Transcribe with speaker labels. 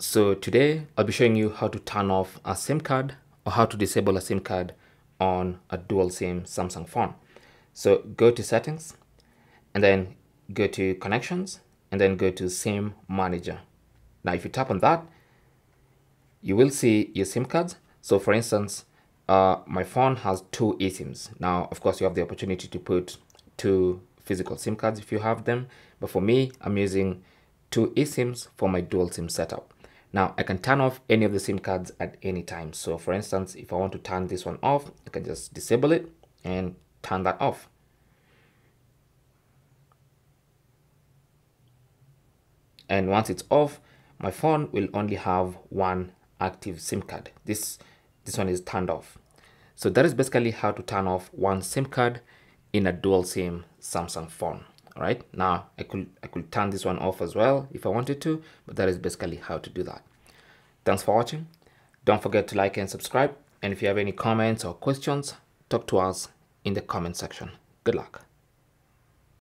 Speaker 1: So today I'll be showing you how to turn off a SIM card or how to disable a SIM card on a dual SIM Samsung phone. So go to settings and then go to connections and then go to SIM manager. Now if you tap on that, you will see your SIM cards. So for instance, uh, my phone has two eSIMs. Now, of course, you have the opportunity to put two physical SIM cards if you have them. But for me, I'm using two eSIMs for my dual SIM setup. Now I can turn off any of the SIM cards at any time. So for instance, if I want to turn this one off, I can just disable it and turn that off. And once it's off, my phone will only have one active SIM card. This, this one is turned off. So that is basically how to turn off one SIM card in a dual SIM Samsung phone. Right, now I could, I could turn this one off as well if I wanted to, but that is basically how to do that. Thanks for watching. Don't forget to like and subscribe. And if you have any comments or questions, talk to us in the comment section. Good luck.